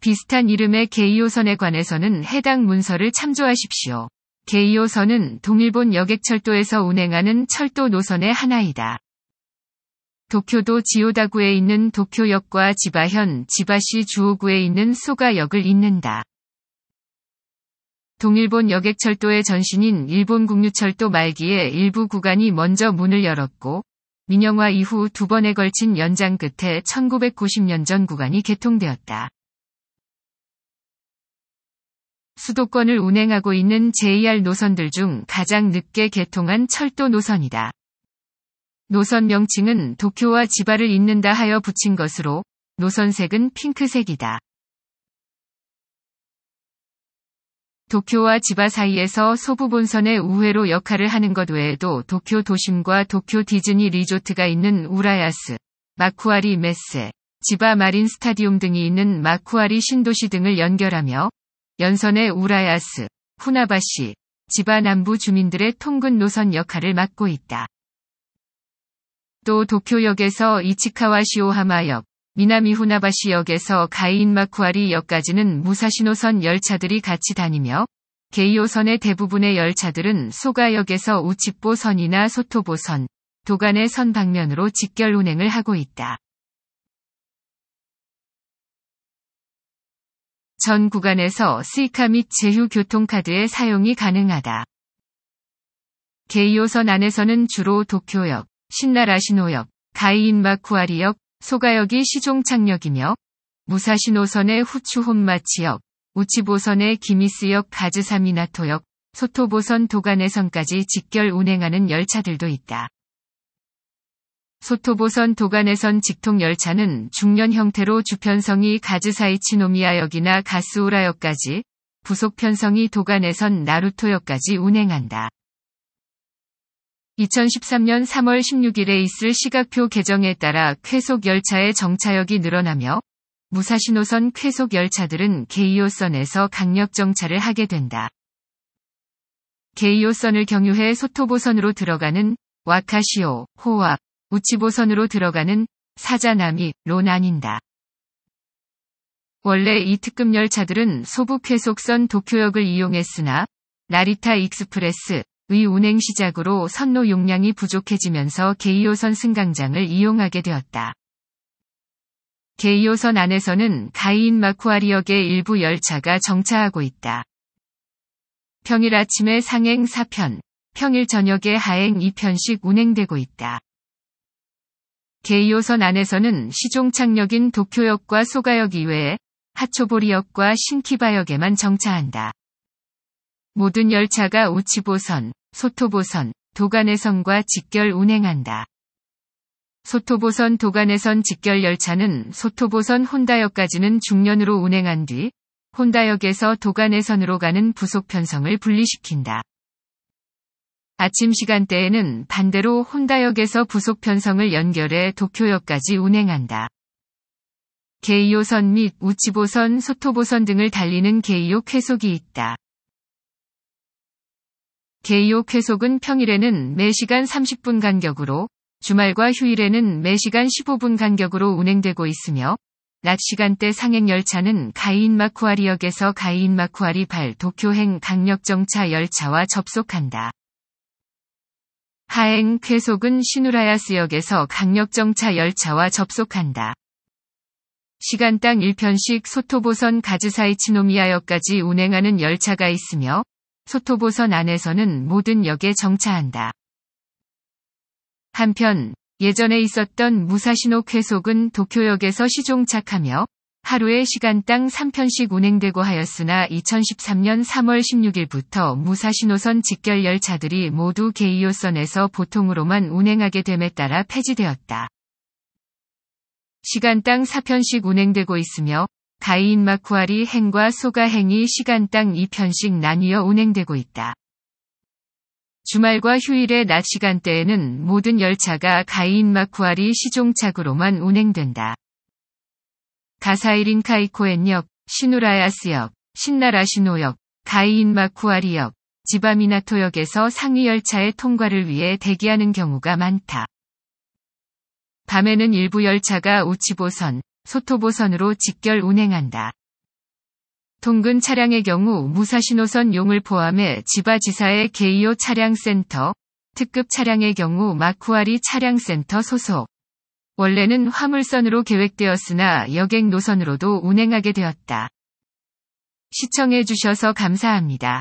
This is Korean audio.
비슷한 이름의 게이오선에 관해서는 해당 문서를 참조하십시오. 게이오선은 동일본 여객철도에서 운행하는 철도 노선의 하나이다. 도쿄도 지오다구에 있는 도쿄역과 지바현, 지바시 주오구에 있는 소가역을 잇는다. 동일본 여객철도의 전신인 일본 국유철도 말기에 일부 구간이 먼저 문을 열었고, 민영화 이후 두 번에 걸친 연장 끝에 1990년 전 구간이 개통되었다. 수도권을 운행하고 있는 JR 노선들 중 가장 늦게 개통한 철도 노선이다. 노선 명칭은 도쿄와 지바를 잇는다 하여 붙인 것으로 노선색은 핑크색이다. 도쿄와 지바 사이에서 소부 본선의 우회로 역할을 하는 것 외에도 도쿄 도심과 도쿄 디즈니 리조트가 있는 우라야스, 마쿠아리 메세, 지바 마린 스타디움 등이 있는 마쿠아리 신도시 등을 연결하며 연선의 우라야스, 후나바시, 지바 남부 주민들의 통근 노선 역할을 맡고 있다. 또 도쿄역에서 이치카와 시오하마역, 미나미 후나바시역에서 가이인마쿠아리 역까지는 무사시 노선 열차들이 같이 다니며 게이오선의 대부분의 열차들은 소가역에서 우치보선이나 소토보선, 도간의 선 방면으로 직결 운행을 하고 있다. 전 구간에서 스이카 및 제휴 교통카드의 사용이 가능하다. 게이오선 안에서는 주로 도쿄역, 신나라시노역, 가이인마쿠아리역, 소가역이 시종착역이며 무사시 노선의 후추 혼마치역, 우치보선의 기미스역 가즈사미나토역, 소토보선 도간해선까지 직결 운행하는 열차들도 있다. 소토보선 도간해선 직통 열차는 중년 형태로 주편성이 가즈사이치노미아역이나 가스우라역까지, 부속 편성이 도간해선 나루토역까지 운행한다. 2013년 3월 16일에 있을 시각표 개정에 따라 쾌속 열차의 정차역이 늘어나며 무사시 노선 쾌속 열차들은 게이오선에서 강력 정차를 하게 된다. 게이오선을 경유해 소토보선으로 들어가는 와카시오, 호와, 우치보선으로 들어가는 사자나미로 나뉜다. 원래 이 특급 열차들은 소부 쾌속선 도쿄역을 이용했으나 나리타 익스프레스, 의 운행 시작으로 선로 용량이 부족해지면서 게이요선 승강장을 이용하게 되었다. 게이요선 안에서는 가이힌마쿠하리역의 일부 열차가 정차하고 있다. 평일 아침에 상행 4편, 평일 저녁에 하행 2편씩 운행되고 있다. 게이오선 안에서는 시종 착역인 도쿄역과 소가역 이외에 하초보리역과 신키바역에만 정차한다. 모든 열차가 우치보선, 소토보선, 도간해선과 직결 운행한다. 소토보선 도간해선 직결 열차는 소토보선 혼다역까지는 중년으로 운행한 뒤 혼다역에서 도간해선으로 가는 부속 편성을 분리시킨다. 아침 시간대에는 반대로 혼다역에서 부속 편성을 연결해 도쿄역까지 운행한다. 게이오선 및 우치보선, 소토보선 등을 달리는 게이오 쾌속이 있다. 게이오 쾌속은 평일에는 매시간 30분 간격으로, 주말과 휴일에는 매시간 15분 간격으로 운행되고 있으며, 낮 시간대 상행 열차는 가이인마쿠아리역에서 가이인마쿠아리 발 도쿄행 강력정차 열차와 접속한다. 하행 쾌속은 시누라야스역에서 강력정차 열차와 접속한다. 시간당 1편씩 소토보선 가즈사이 치노미아역까지 운행하는 열차가 있으며 소토보선 안에서는 모든 역에 정차한다. 한편 예전에 있었던 무사시노 쾌속은 도쿄역에서 시종착하며 하루에 시간당 3편씩 운행되고 하였으나 2013년 3월 16일부터 무사시노선 직결 열차들이 모두 게이오선에서 보통으로만 운행하게 됨에 따라 폐지되었다. 시간당 4편씩 운행되고 있으며 가이인 마쿠아리 행과 소가 행이 시간당 2편씩 나뉘어 운행되고 있다. 주말과 휴일의 낮 시간대에는 모든 열차가 가이인 마쿠아리 시종착으로만 운행된다. 가사이린 카이코엔역, 시누라야스역, 신나라시노역, 가이인 마쿠아리역, 지바미나토역에서 상위 열차의 통과를 위해 대기하는 경우가 많다. 밤에는 일부 열차가 우치보선, 소토보선으로 직결 운행한다. 통근 차량의 경우 무사시 노선 용을 포함해 지바지사의 게이오 차량센터, 특급 차량의 경우 마쿠아리 차량센터 소속. 원래는 화물선으로 계획되었으나 여객 노선으로도 운행하게 되었다. 시청해 주셔서 감사합니다.